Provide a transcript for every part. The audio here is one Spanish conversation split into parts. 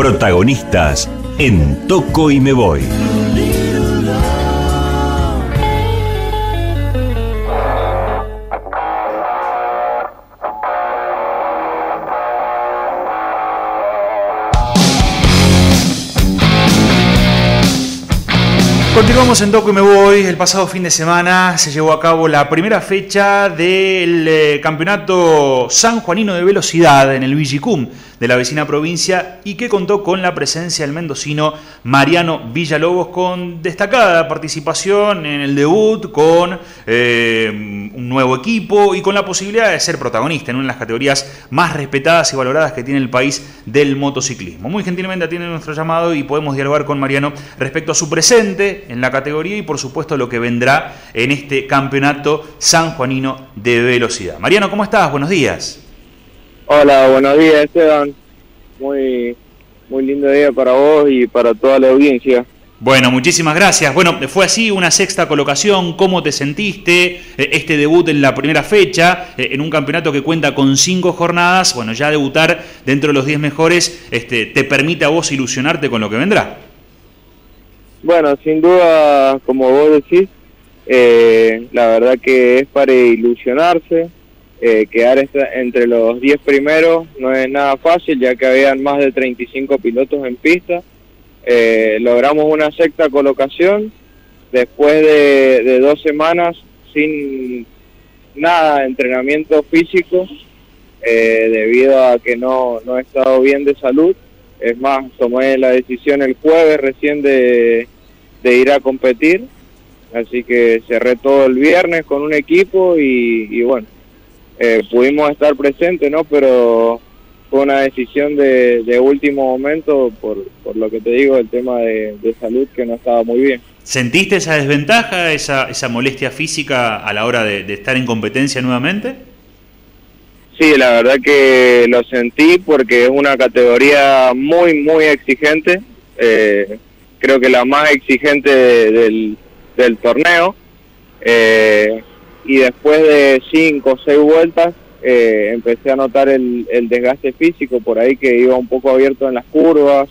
Protagonistas en Toco y Me Voy. Continuamos en Toco y me voy. El pasado fin de semana se llevó a cabo la primera fecha del eh, campeonato San Juanino de Velocidad en el Vigicum de la vecina provincia y que contó con la presencia del mendocino Mariano Villalobos con destacada participación en el debut, con eh, un nuevo equipo y con la posibilidad de ser protagonista en una de las categorías más respetadas y valoradas que tiene el país del motociclismo. Muy gentilmente atiende nuestro llamado y podemos dialogar con Mariano respecto a su presente en la categoría y por supuesto lo que vendrá en este campeonato sanjuanino de velocidad. Mariano, ¿cómo estás? Buenos días. Hola, buenos días Esteban. Muy, muy lindo día para vos y para toda la audiencia. Bueno, muchísimas gracias. Bueno, fue así una sexta colocación. ¿Cómo te sentiste? Eh, este debut en la primera fecha, eh, en un campeonato que cuenta con cinco jornadas. Bueno, ya debutar dentro de los diez mejores este, te permite a vos ilusionarte con lo que vendrá. Bueno, sin duda, como vos decís, eh, la verdad que es para ilusionarse eh, quedar entre los 10 primeros no es nada fácil, ya que habían más de 35 pilotos en pista. Eh, logramos una sexta colocación después de, dos semanas sin nada de entrenamiento físico, eh, debido a que no, no he estado bien de salud. Es más, tomé la decisión el jueves recién de, de ir a competir, así que cerré todo el viernes con un equipo y bueno, eh, pudimos estar presentes, ¿no? Pero fue una decisión de, último momento por, por, lo que te digo, el tema de, salud que no estaba muy bien. ¿Sentiste esa desventaja, esa, esa molestia física a la hora de, estar en competencia nuevamente? Sí, la verdad que lo sentí porque es una categoría muy, muy exigente. Eh, creo que la más exigente del, del torneo. Eh, y después de cinco o seis vueltas eh, empecé a notar el, desgaste físico por ahí que iba un poco abierto en las curvas,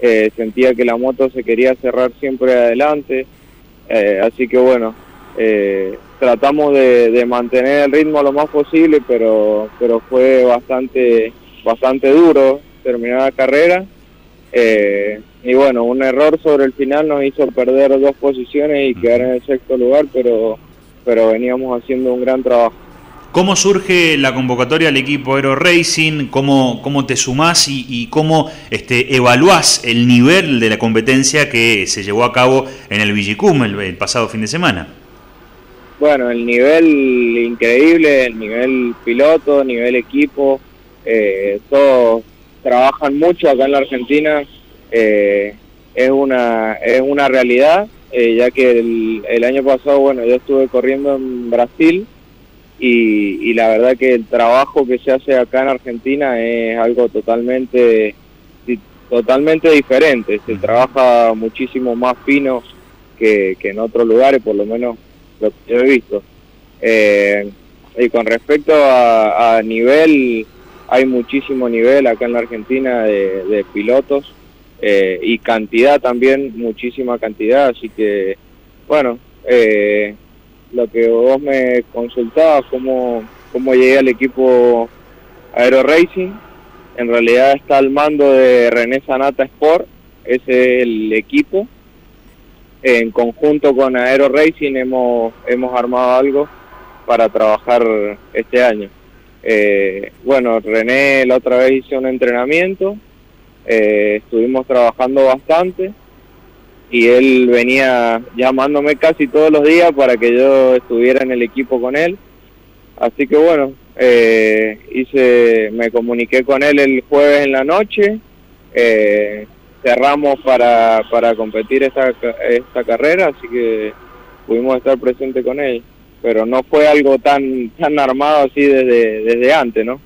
eh, sentía que la moto se quería cerrar siempre adelante, eh, así que bueno, tratamos de, mantener el ritmo lo más posible, pero, pero fue bastante, bastante duro terminar la carrera. y bueno, un error sobre el final nos hizo perder dos posiciones y quedar en el sexto lugar, pero pero veníamos haciendo un gran trabajo. ¿Cómo surge la convocatoria al equipo Aero Racing? ¿Cómo, cómo te sumás y, cómo este, evaluás el nivel de la competencia que se llevó a cabo en el Villicum el, pasado fin de semana? Bueno, el nivel increíble, el nivel piloto, nivel equipo, eh, todos trabajan mucho acá en la Argentina, eh, es, una, es una realidad eh, ya que el, año pasado, bueno, yo estuve corriendo en Brasil y, la verdad que el trabajo que se hace acá en Argentina es algo totalmente totalmente diferente, se trabaja muchísimo más fino que, en otros lugares, por lo menos lo que yo he visto. Eh, y con respecto a, nivel, hay muchísimo nivel acá en la Argentina de pilotos, eh, y cantidad también, muchísima cantidad, así que bueno, eh, lo que vos me consultabas, cómo, cómo llegué al equipo Aero Racing, en realidad está al mando de René Sanata Sport, ese es el equipo. En conjunto con Aero Racing hemos, hemos armado algo para trabajar este año. Eh, bueno, René la otra vez hizo un entrenamiento, eh, estuvimos trabajando bastante y él venía llamándome casi todos los días para que yo estuviera en el equipo con él. Así que bueno, eh, hice, me comuniqué con él el jueves en la noche, eh, cerramos para, para competir esta, esta carrera, así que pudimos estar presentes con él. Pero no fue algo tan, tan armado así desde, desde antes, ¿no?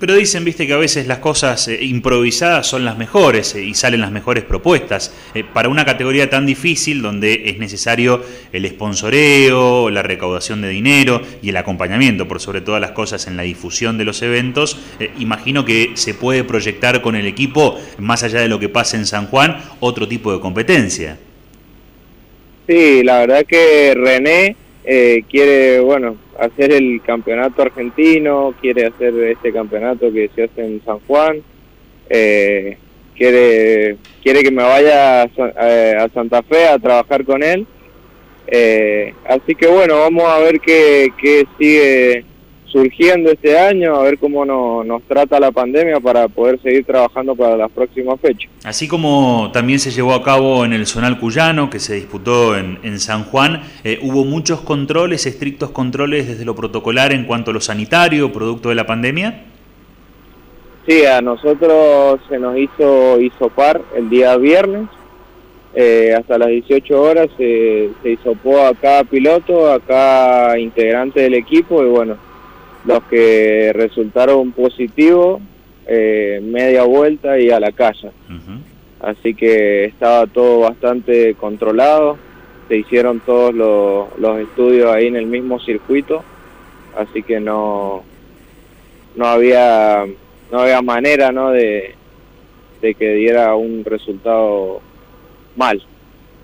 Pero dicen, viste, que a veces las cosas eh, improvisadas son las mejores eh, y salen las mejores propuestas. Eh, para una categoría tan difícil, donde es necesario el sponsoreo, la recaudación de dinero y el acompañamiento, por sobre todas las cosas, en la difusión de los eventos, imagino que se puede proyectar con el equipo, más allá de lo que pase en San Juan, otro tipo de competencia. Sí, la verdad que René quiere, bueno, hacer el campeonato argentino, quiere hacer este campeonato que se hace en San Juan, eh, quiere, quiere que me vaya a, Santa Fe a trabajar con él. Eh, así que bueno, vamos a ver qué, qué sigue surgiendo este año, a ver cómo nos trata la pandemia para poder seguir trabajando para las próximas fechas. Así como también se llevó a cabo en el Zonal Cuyano, que se disputó en, San Juan, eh, hubo muchos controles, estrictos controles desde lo protocolar en cuanto a lo sanitario, producto de la pandemia. Sí, a nosotros se nos hizo hisopar el día viernes, eh, hasta las 18 horas se, se hisopó a cada piloto, a cada integrante del equipo y bueno, los que resultaron positivos, eh, media vuelta y a la casa. Así que estaba todo bastante controlado, se hicieron todos los, estudios ahí en el mismo circuito, así que no, no había no había manera ¿no? De, de que diera un resultado mal.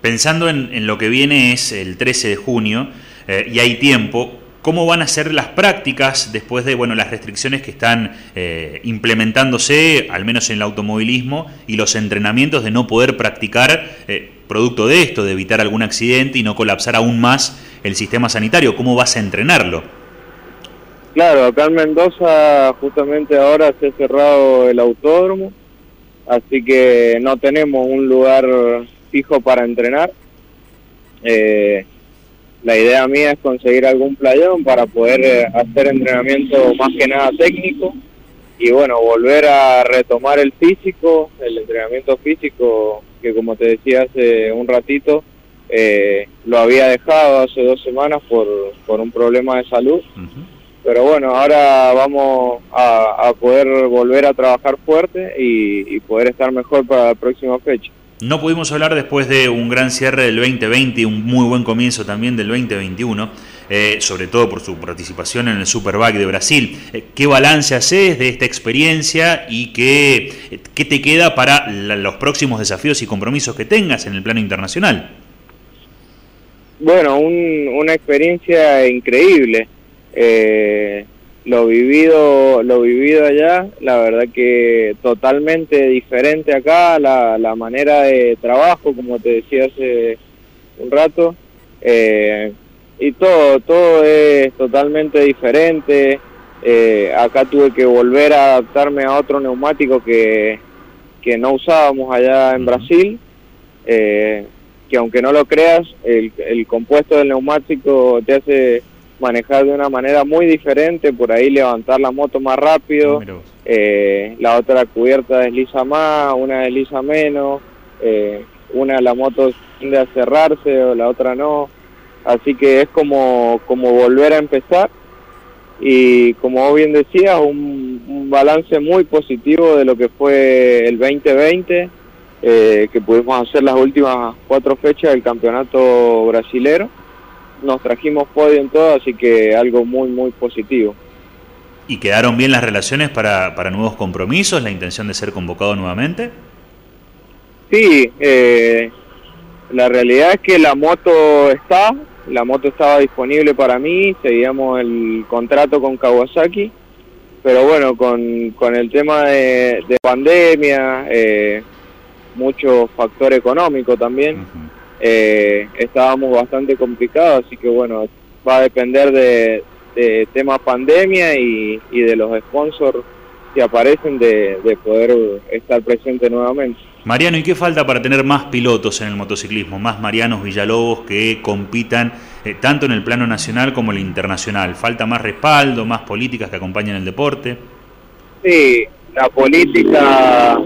Pensando en, lo que viene es el 13 de junio eh, y hay tiempo, cómo van a ser las prácticas después de bueno, las restricciones que están eh, implementándose, al menos en el automovilismo, y los entrenamientos de no poder practicar eh, producto de esto, de evitar algún accidente y no colapsar aún más el sistema sanitario. ¿Cómo vas a entrenarlo? Claro, acá en Mendoza justamente ahora se ha cerrado el autódromo, así que no tenemos un lugar fijo para entrenar. Eh, la idea mía es conseguir algún playón para poder eh, hacer entrenamiento más que nada técnico y bueno, volver a retomar el físico, el entrenamiento físico que como te decía hace un ratito, eh, lo había dejado hace dos semanas por, por un problema de salud. Pero bueno, ahora vamos a, poder volver a trabajar fuerte y poder estar mejor para la próxima fecha. No pudimos hablar después de un gran cierre del 2020 y un muy buen comienzo también del 2021, eh, sobre todo por su participación en el Superbike de Brasil. Eh, ¿Qué balance haces de esta experiencia y qué, qué te queda para los próximos desafíos y compromisos que tengas en el plano internacional? Bueno, una experiencia increíble. Eh, lo vivido lo vivido allá la verdad que totalmente diferente acá la, la manera de trabajo como te decía hace un rato eh, y todo todo es totalmente diferente. Eh, acá tuve que volver a adaptarme a otro neumático que, que no usábamos allá en Brasil eh, que aunque no lo creas el, el compuesto del neumático te hace manejar de una manera muy diferente, por ahí levantar la moto más rápido, eh, la otra cubierta desliza más, una desliza menos, eh, una la moto tiende a cerrarse o la otra no, así que es como, como volver a empezar. Y como bien decías, un, un balance muy positivo de lo que fue el 2020, eh, que pudimos hacer las últimas cuatro fechas del campeonato brasilero nos trajimos podio en todo, así que algo muy, muy positivo. ¿Y quedaron bien las relaciones para, para nuevos compromisos, la intención de ser convocado nuevamente? Sí, eh, la realidad es que la moto está, la moto estaba disponible para mí, seguíamos el contrato con Kawasaki, pero bueno, con, con el tema de, pandemia, eh, mucho factor económico también, eh, estábamos bastante complicados, así que bueno, va a depender de, de tema pandemia y, de los sponsors que aparecen de, poder estar presente nuevamente. Mariano, ¿y qué falta para tener más pilotos en el motociclismo, más Marianos Villalobos que compitan eh, tanto en el plano nacional como el internacional? ¿Falta más respaldo, más políticas que acompañen el deporte? Sí, la política,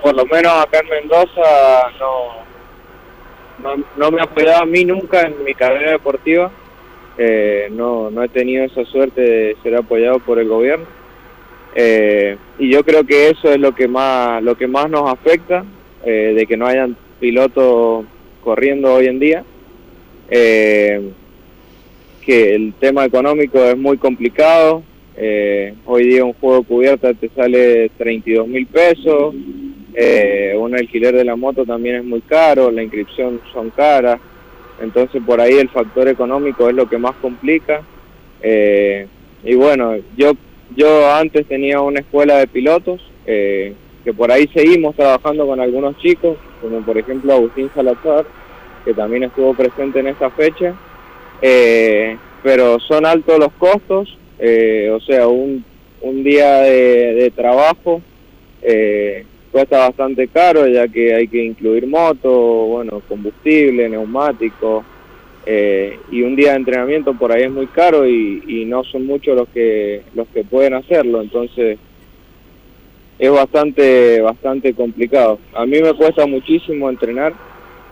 por lo menos acá en Mendoza, no, no, me ha apoyado a mí nunca en mi carrera deportiva. Eh, no, no he tenido esa suerte de ser apoyado por el gobierno. Eh, y yo creo que eso es lo que más, lo que más nos afecta, eh, de que no hayan pilotos corriendo hoy en día. Eh, que el tema económico es muy complicado. hoy día un juego cubierta te sale 32 mil pesos. Un alquiler de la moto también es muy caro, la inscripción son caras. Entonces por ahí el factor económico es lo que más complica. y bueno, yo yo antes tenía una escuela de pilotos, eh, que por ahí seguimos trabajando con algunos chicos, como por ejemplo Agustín Salazar, que también estuvo presente en esta fecha, eh, pero son altos los costos, eh, o sea, un, un día de, de trabajo cuesta bastante caro, ya que hay que incluir moto, bueno, combustible, neumáticos, eh, y un día de entrenamiento por ahí es muy caro y, no son muchos los que los que pueden hacerlo. Entonces es bastante bastante complicado. A mí me cuesta muchísimo entrenar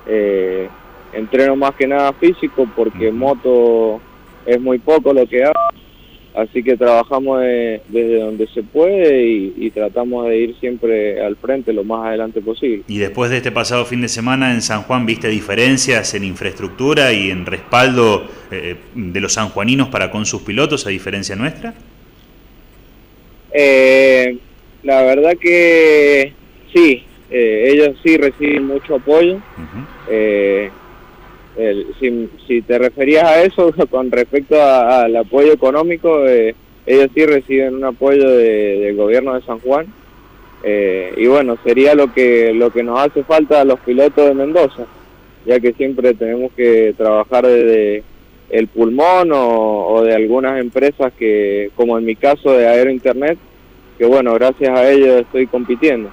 eh, entreno más que nada físico porque moto es muy poco lo que hago Así que trabajamos desde donde se puede y, tratamos de ir siempre al frente lo más adelante posible. Y después de este pasado fin de semana en San Juan, ¿viste diferencias en infraestructura y en respaldo eh, de los sanjuaninos para con sus pilotos, a diferencia nuestra? Eh, la verdad que sí, eh, ellos sí reciben mucho apoyo si, te referías a eso con respecto al apoyo económico, eh, ellos sí reciben un apoyo del gobierno de San Juan. Eh, y bueno, sería lo que, lo que nos hace falta a los pilotos de Mendoza, ya que siempre tenemos que trabajar desde el pulmón o, de algunas empresas que, como en mi caso de Aero Internet, que bueno, gracias a ellos estoy compitiendo.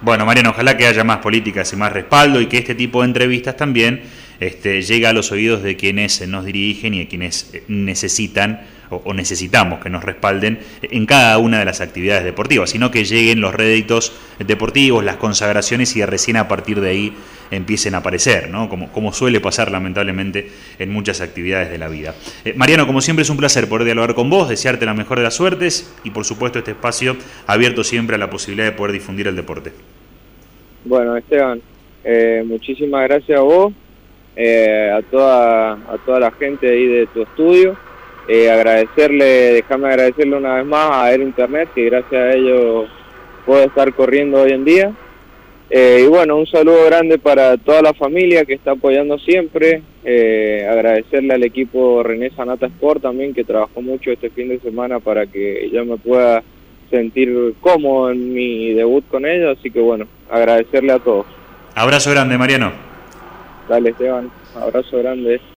Bueno, Mariano, ojalá que haya más políticas y más respaldo y que este tipo de entrevistas también este, llegue a los oídos de quienes nos dirigen y de quienes eh, necesitan o, necesitamos que nos respalden en cada una de las actividades deportivas, sino que lleguen los réditos deportivos, las consagraciones y recién a partir de ahí empiecen a aparecer, ¿no? como, como suele pasar lamentablemente en muchas actividades de la vida. Eh, Mariano, como siempre es un placer poder dialogar con vos, desearte la mejor de las suertes y por supuesto este espacio abierto siempre a la posibilidad de poder difundir el deporte. Bueno, Esteban, eh, muchísimas gracias a vos eh, a, toda, a toda la gente ahí de tu estudio. Eh, agradecerle, déjame agradecerle una vez más a Air Internet, que gracias a ellos puedo estar corriendo hoy en día. Eh, y bueno, un saludo grande para toda la familia que está apoyando siempre. agradecerle al equipo René Sanata Sport también, que trabajó mucho este fin de semana para que yo me pueda sentir cómodo en mi debut con ellos. Así que bueno, agradecerle a todos. Abrazo grande, Mariano. Dale, Esteban. Abrazo grande.